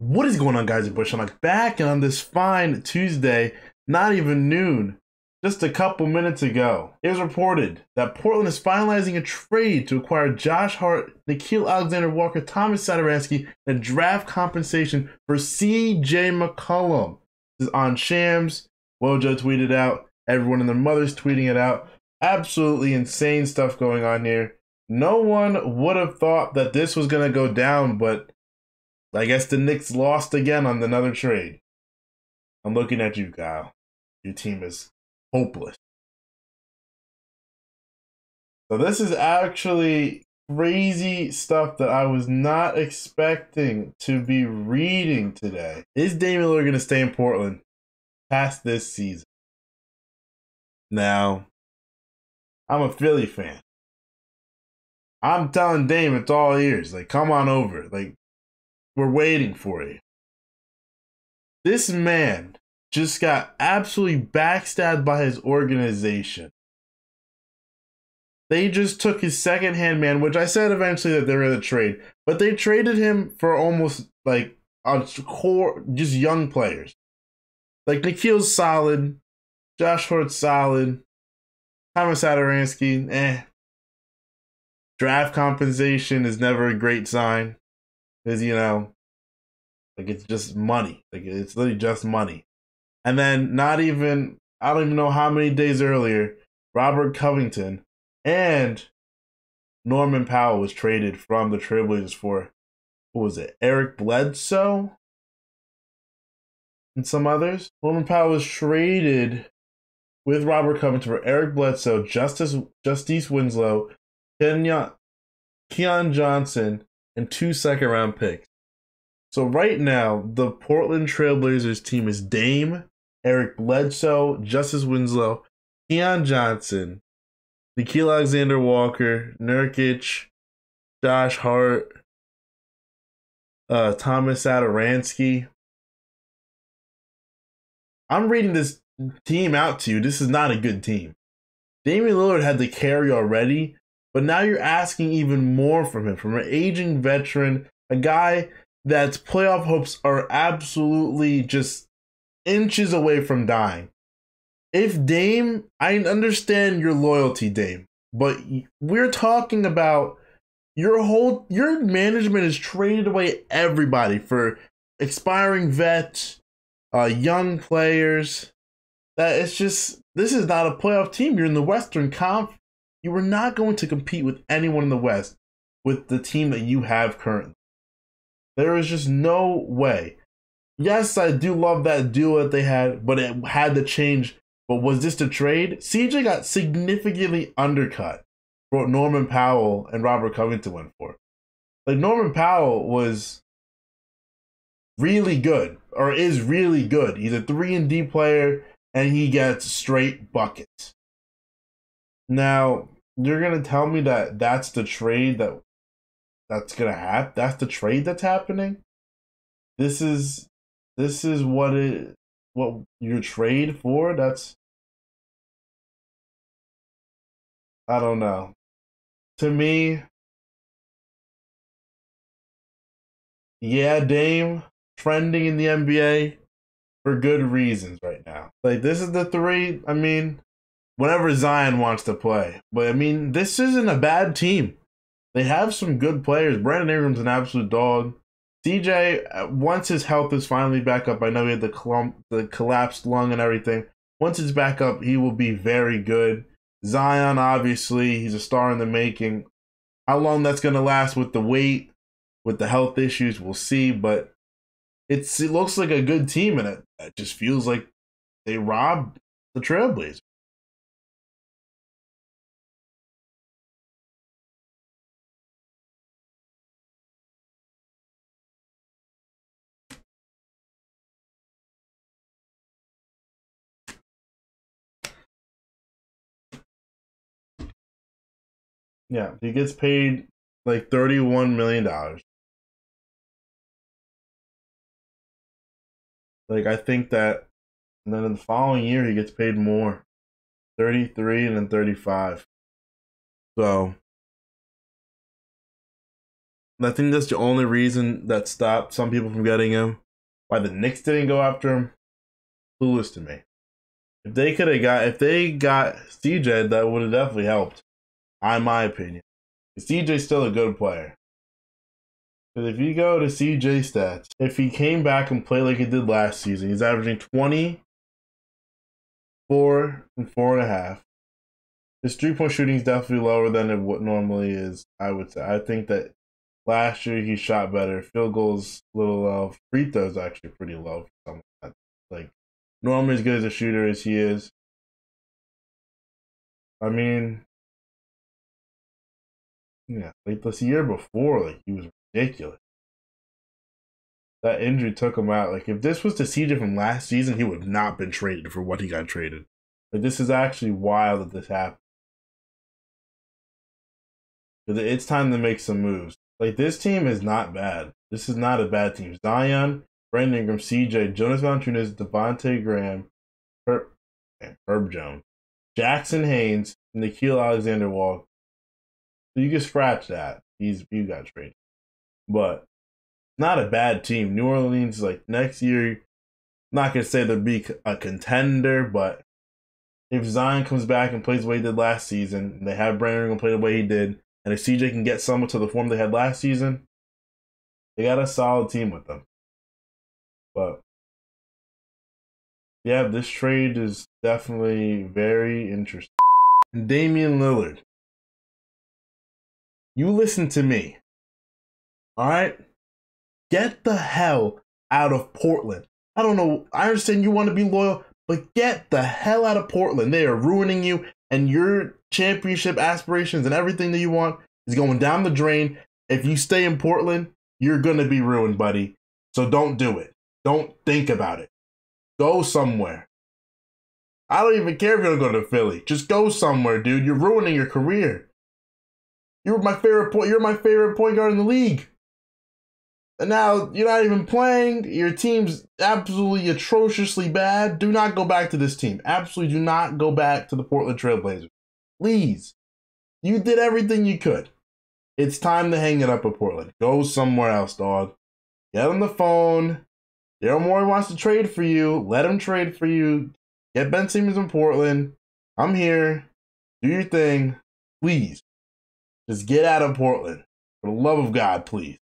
What is going on, guys? It's Bush. I'm like back and on this fine Tuesday, not even noon, just a couple minutes ago. It was reported that Portland is finalizing a trade to acquire Josh Hart, Nickeil Alexander Walker, Thomas Satoransky, and draft compensation for CJ McCollum. This is on Shams. Wojo tweeted out. Everyone and their mothers tweeting it out. Absolutely insane stuff going on here. No one would have thought that this was going to go down, but I guess the Knicks lost again on another trade. I'm looking at you, Kyle. Your team is hopeless. So this is actually crazy stuff that I was not expecting to be reading today. Is Damian Lillard going to stay in Portland past this season? Now, I'm a Philly fan. I'm telling Dame it's all ears. Like, come on over. Like, we're waiting for you. This man just got absolutely backstabbed by his organization. They just took his second hand man, which I said eventually that they were going to trade, but they traded him for almost like a core, just young players. Like Nickeil's solid, Josh Hart's solid, Thomas Satoransky, eh. Draft compensation is never a great sign because you know, like it's just money. Like it's literally just money. And then not even I don't even know how many days earlier, Robert Covington and Norman Powell was traded from the Trailblazers for what was it, Eric Bledsoe and some others. Norman Powell was traded with Robert Covington for Eric Bledsoe, Justice Justice Winslow, Kenya, Keon Johnson, and two second round picks. So right now, the Portland Trailblazers team is Dame, Eric Bledsoe, Justice Winslow, Keon Johnson, Nickeil Alexander Walker, Nurkic, Josh Hart, uh, Thomas Satoransky. I'm reading this team out to you. This is not a good team. Damian Lillard had the carry already, but now you're asking even more from him, from an aging veteran, a guy that's playoff hopes are absolutely just inches away from dying. If Dame, I understand your loyalty, Dame, but we're talking about your whole your management has traded away everybody for expiring vets, uh, young players. That it's just this is not a playoff team. You're in the Western Conf you were not going to compete with anyone in the West with the team that you have currently. There is just no way. Yes, I do love that duo that they had, but it had to change. But was this a trade? CJ got significantly undercut for Norman Powell and Robert Covington went for. Like Norman Powell was really good, or is really good. He's a three and D player, and he gets straight buckets. Now, you're to tell me that that's the trade that that's to happen? That's the trade that's happening? This is this is what it what you trade for? That's I don't know. To me, yeah, Dame trending in the NBA for good reasons right now. Like this is the three. I mean, whenever Zion wants to play. But I mean, this isn't a bad team. They have some good players. Brandon Ingram's an absolute dog. CJ, uh, once his health is finally back up, I know he had the clump, the collapsed lung and everything. Once it's back up, he will be very good. Zion, obviously, he's a star in the making. How long that's going to last with the weight, with the health issues, we'll see. But it's it looks like a good team, and it, it just feels like they robbed the Trailblazers. Yeah, he gets paid like thirty-one million dollars. Like I think that, and then in the following year he gets paid more, thirty-three and then thirty-five. So I think that's the only reason that stopped some people from getting him. Why the Knicks didn't go after him, clueless to me. If they could have got, if they got CJ, that would have definitely helped, in my opinion. CJ's still a good player. Because if you go to CJ stats, if he came back and played like he did last season, he's averaging 20, 4, and 4.5. His three point shooting is definitely lower than it what normally is, I would say. I think that last year he shot better. Field goals a little low. Free throws actually pretty low for like normally as good as a shooter as he is. I mean, yeah, like this year before, like he was ridiculous. That injury took him out. Like if this was the CJ from last season, he would not been traded for what he got traded. Like this is actually wild that this happened. It's time to make some moves. Like this team is not bad. This is not a bad team. Zion, Brandon Ingram, CJ, Jonas Valanciunas, Devonte Graham, Herb, Herb Jones, Jaxson Hayes, Nickeil Alexander Walker. So you can scratch that. He's you got traded, but not a bad team. New Orleans, like next year, not gonna say they'll be a contender, but if Zion comes back and plays the way he did last season, they have Brandon Ingram play the way he did, and if CJ can get someone to the form they had last season, they got a solid team with them. But yeah, this trade is definitely very interesting. Damian Lillard. You listen to me. All right? Get the hell out of Portland. I don't know. I understand you want to be loyal, but get the hell out of Portland. They are ruining you, and your championship aspirations and everything that you want is going down the drain. If you stay in Portland, you're going to be ruined, buddy. So don't do it. Don't think about it. Go somewhere. I don't even care if you don't go to Philly. Just go somewhere, dude. You're ruining your career. You're my favorite point. You're my favorite point guard in the league. And now you're not even playing. Your team's absolutely atrociously bad. Do not go back to this team. Absolutely do not go back to the Portland Trailblazers. Please. You did everything you could. It's time to hang it up at Portland. Go somewhere else, dog. Get on the phone. Daryl Morey wants to trade for you. Let him trade for you. Get Ben Simmons in Portland. I'm here. Do your thing. Please. Just get out of Portland. For the love of God, please.